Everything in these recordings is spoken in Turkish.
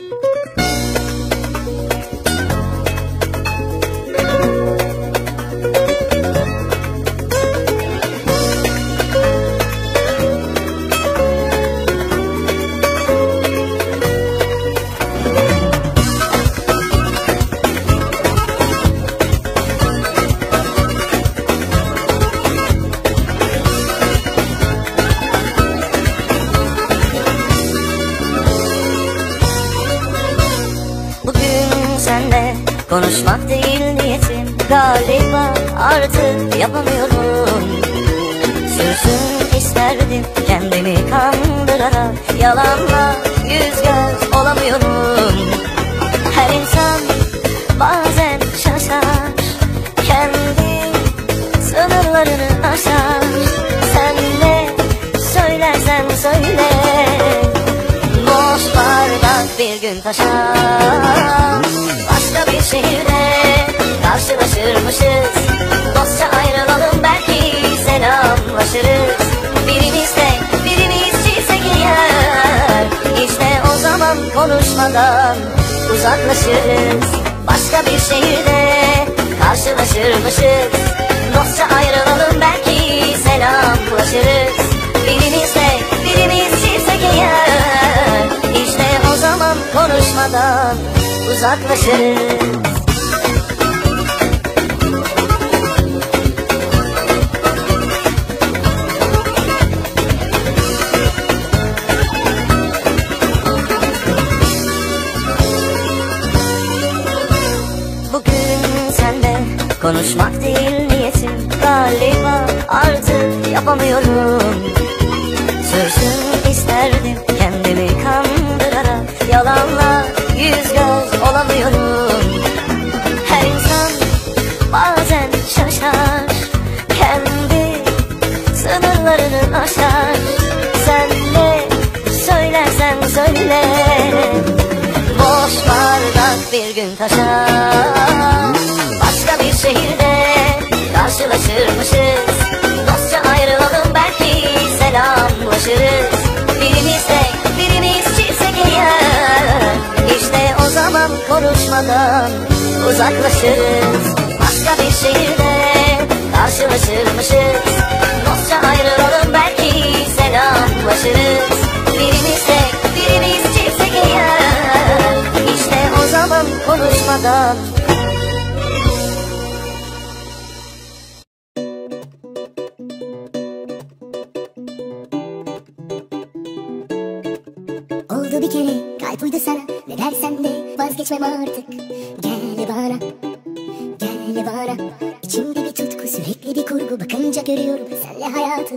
Bugün konuşmak değil niyetim. Galiba artık yapamıyorum. Sürsün isterdim kendimi kandırarak. Yalanla yüz göz olamıyorum. Her insan bazen şaşar. Kendi sınırlarını aşar. Sen ne söylersen söyle. Boş bardak bir gün taşar şehirde karşılaşırmışız. Dostça ayrılalım belki selamlaşırız Birimiz de birimiz çizsek eğer İşte o zaman konuşmadan uzaklaşırız. Başka bir şehirde karşılaşırmışız. Dostça ayrılalım belki selamlaşırız Birimiz de birimiz çizsek eğer İşte o zaman konuşmadan uzaklaşırız Bugün senle konuşmak değil niyetim. Galiba artık yapamıyorum. Sürsün isterdim göz olamıyorum Her insan bazen şaşar. Kendi sınırlarını aşar. Sen ne söylersen söyle. Boş bardak bir gün taşar. Başka bir şehirde karşılaşırmışız. Dostça ayrılalım belki selamlaşırız Zaman konuşmadan uzaklaşırız. Başka bir şehirde karşılaşırmışız. Dostça ayrılalım belki selamlaşırız. Birimiz de birimiz çizsek eğer İşte o zaman konuşmadan Bana İçimde bir tutku sürekli bir kurgu. Bakınca görüyorum. Senle hayatı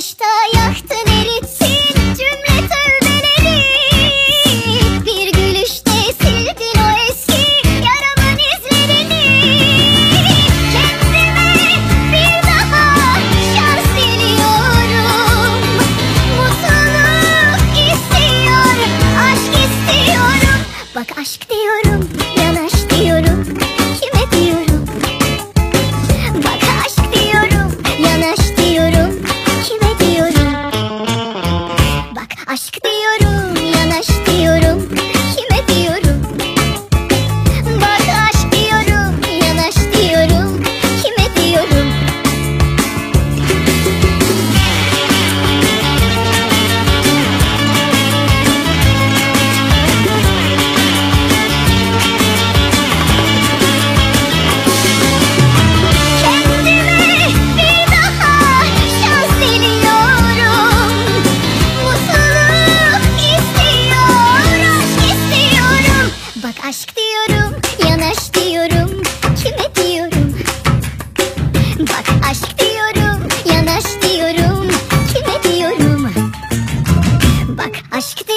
Kışta yaktın bak aşkı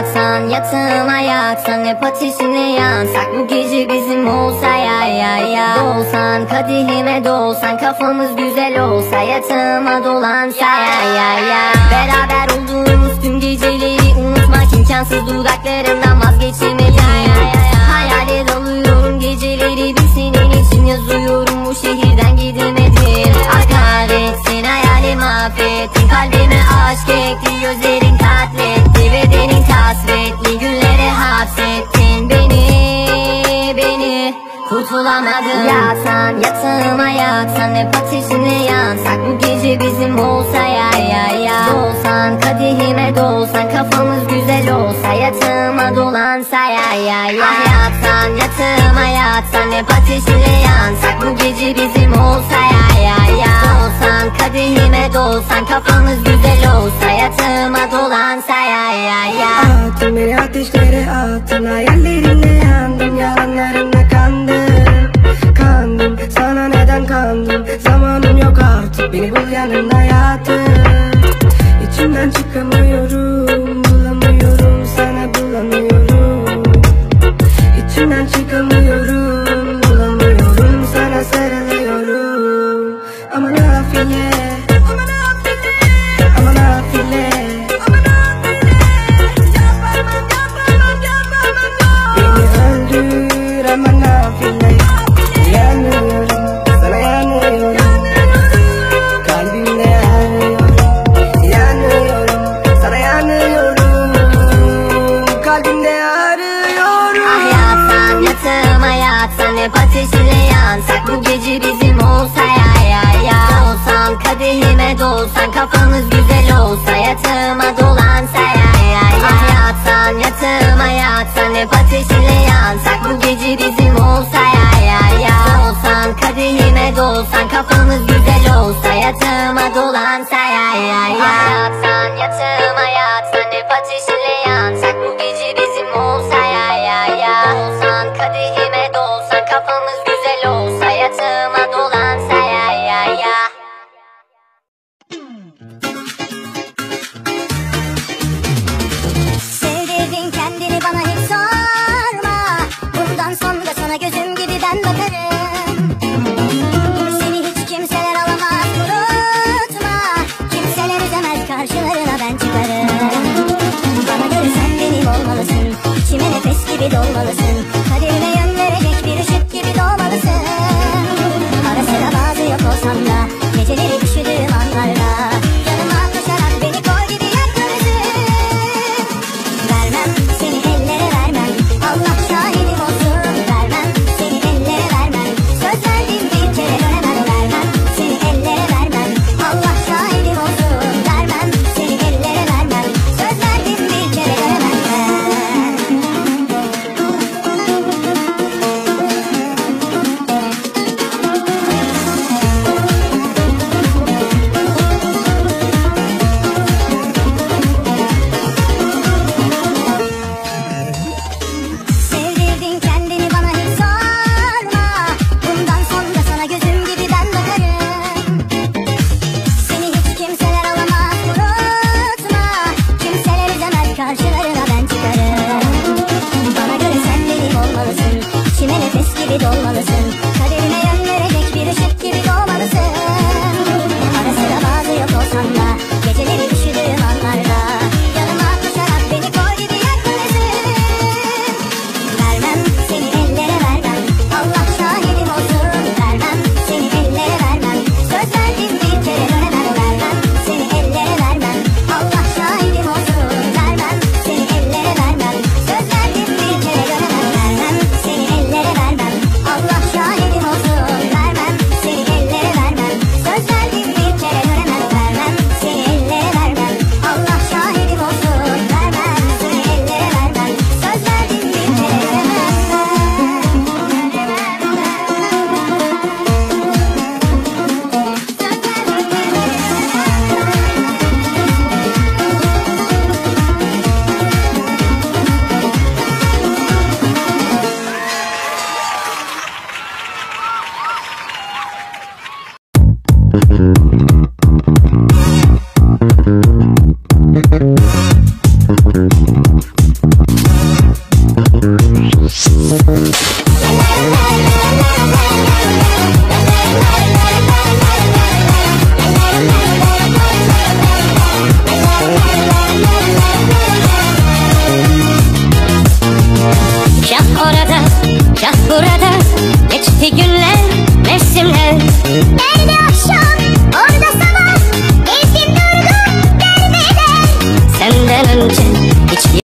yatsan Yatsın ayaksan hep ateşini yansak Bu gece bizim olsa ya ya ya. Dolsan kadehime dolsan Kafamız güzel olsa Yatağıma dolansa ya ya ya. Beraber olduğumuz tüm geceleri unutmak imkansız. Dudaklarından vazgeçemeliyim Hayale dalıyorum geceleri Bir senin için yazıyorum. Bu şehirden gidemedim. Hakaretsin hayalim affettin. Kalbime aşk ekti gözlerin Yağsan yatsam ayaksan hep ateşine yansak. Bu gece bizim olsa ya ya ya Dolsan kadehime dolsan kafamız güzel olsa. Yatağıma dolansa ya ya ya Ah yatsan yatağıma yatsan hep ateşine yansak. Bu gece bizim olsa ya ya ya Dolsan kadehime dolsan kafamız güzel olsa. Yatağıma dolansa ya ya ya Attın ateşlere attın Beni bul yanımda hayatı İçimden çıkamıyorum Bulamıyorum sana bulamıyorum. İçimden çıkamıyorum Bulamıyorum sana sarılıyorum. Aman ah afile Aman ah afile ah Beni öldür aman afile de olsan kafamız güzel olsa Yatıma dolan ay ay Ah yatsan yatıma yatsan Hep ateşinle yansak bu gece bizim olsa ay ay ya Olsan dolsan kafamız güzel olsa Yatıma dolan ay ay ay. Ah yatsan yatıma Accelérez Bye.